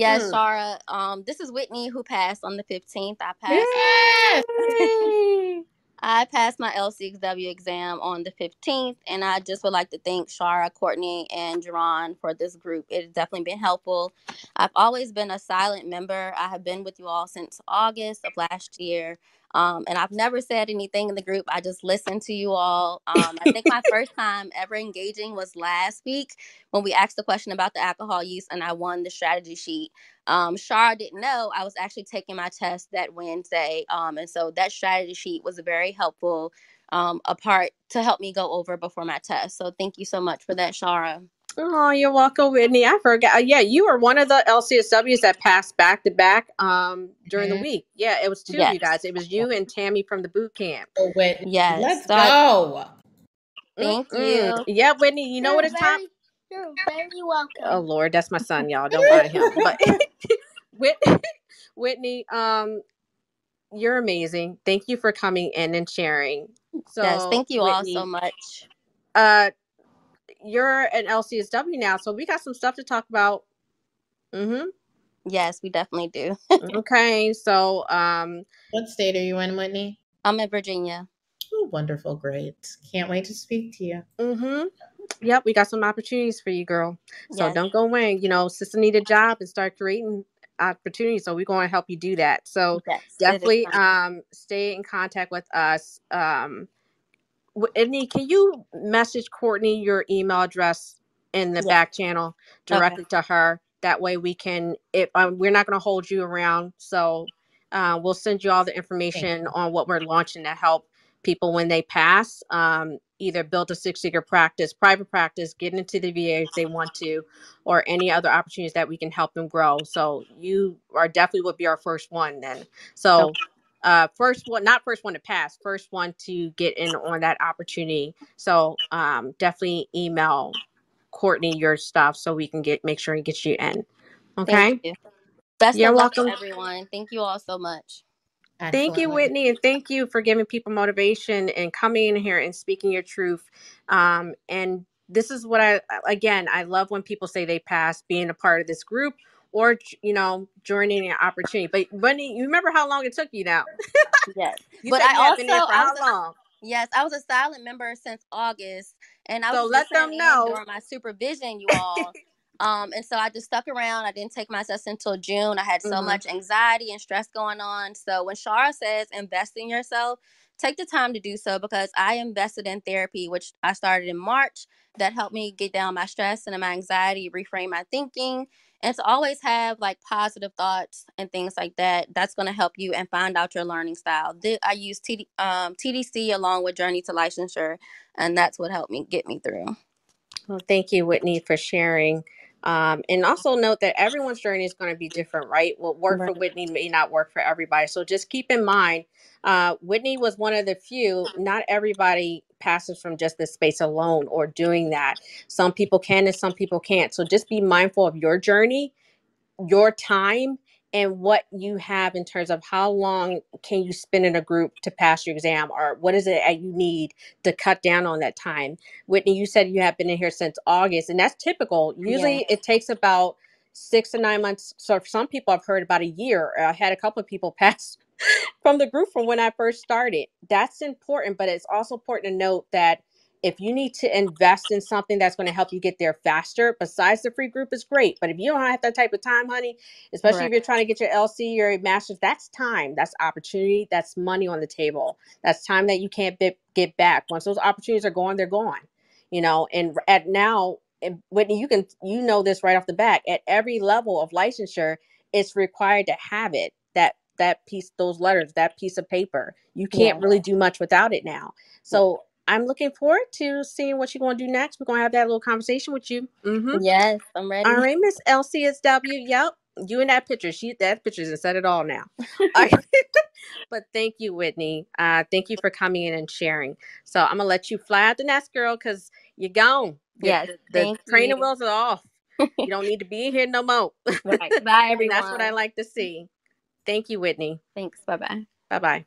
Yes, Shara. Um, this is Whitney who passed on the 15th. I passed. Yes. I passed my LCSW exam on the 15th, and I just would like to thank Shara, Courtney, and Jerron for this group. It has definitely been helpful. I've always been a silent member. I have been with you all since August of last year. Um, and I've never said anything in the group. I just listened to you all. Um, I think my first time ever engaging was last week when we asked the question about the alcohol use, and I won the strategy sheet. Um, Shara didn't know I was actually taking my test that Wednesday, um, and so that strategy sheet was a very helpful um, a part to help me go over before my test. So thank you so much for that, Shara. Oh, you're welcome, Whitney. I forgot. Uh, yeah, you were one of the LCSWs that passed back to back um during the Mhm. week. Yeah, it was two of you guys. It was you and Tammy from the boot camp. Oh, Whitney. Yes. Let's So I- go. Thank Mm-mm. you. Yeah, Whitney. You know what it's time? You're very welcome. Oh Lord, that's my son, y'all. Don't mind him. But Whit- Whitney, um, you're amazing. Thank you for coming in and sharing. So yes, thank you all so much. Uh, you're an LCSW now, so we got some stuff to talk about. Mm-hmm. Yes, we definitely do. Okay, so um, What state are you in, Whitney? I'm in Virginia. Oh, wonderful. Great. Can't wait to speak to you. mm-hmm. Yep, we got some opportunities for you, girl. So Yes. don't go away. You know, sister need a job and start creating opportunities. So we're going to help you do that. So Yes, definitely um stay in contact with us um Whitney, can you message Courtney your email address in the Yes. back channel Okay. directly to her? That way we can. If um, we're not going to hold you around, so uh, we'll send you all the information on what we're launching to help people when they pass. Um, either build a six-figure practice, private practice, get into the VA if they want to, or any other opportunities that we can help them grow. So you are definitely would be our first one then. So uh first one not first one to pass first one to get in on that opportunity so um definitely email courtney your stuff so we can get make sure he gets you in okay Thank you. Best You're of luck to welcome. everyone. Thank you all so much. thank you whitney and thank you for giving people motivation and coming in here and speaking your truth um and this is what i again i love when people say they pass being a part of this group or you know joining an opportunity but Whitney, you remember how long it took you now Yes. you But I had been there also- for how was a- long Yes, I was a silent member since August, and I So was let them know. during my supervision, you all. um, and so I just stuck around. I didn't take my test until June. I had so Mhm. much anxiety and stress going on. So when Shara says invest in yourself, take the time to do so because I invested in therapy, which I started in March. That helped me get down my stress and my anxiety, reframe my thinking, and to always have like positive thoughts and things like that that's going to help you and find out your learning style i use TD, um, tdc along with journey to licensure and that's what helped me get me through Well, thank you, Whitney, for sharing. Um, and also note that everyone's journey is going to be different, right? What worked for Whitney may not work for everybody. So just keep in mind, uh, Whitney was one of the few. Not everybody passes from just this space alone or doing that. Some people can and some people can't. So just be mindful of your journey, your time, and what you have in terms of how long can you spend in a group to pass your exam or what is it that you need to cut down on that time Whitney, you said you have been in here since August, and that's typical. Usually it takes about six to nine months. So for some people, I've heard about a year. I had a couple of people pass from the group from when I first started. That's important, but it's also important to note that if you need to invest in something that's going to help you get there faster, besides the free group is great. But if you don't have that type of time, honey, especially Correct. if you're trying to get your LC or your master's, that's time, that's opportunity, that's money on the table. That's time that you can't be, get back. Once those opportunities are gone, they're gone. You know, and at now, and Whitney, you can you know this right off the bat. At every level of licensure, it's required to have it. That that piece, those letters, that piece of paper. You can't Yeah. really do much without it now. So I'm looking forward to seeing what you're going to do next. We're going to have that little conversation with you. Mm-hmm. yes i'm ready All right, Miss LCSW. Yep. You in that picture. She that picture's and said it all now. All right. but thank you, Whitney. Uh, thank you for coming in and sharing. So I'm gonna let you fly out the nest, girl, because you're gone. The- Yes, the, the training you. wheels are off. you don't need to be here no more. right. bye everyone that's what I like to see. Thank you, Whitney. thanks bye-bye Bye bye.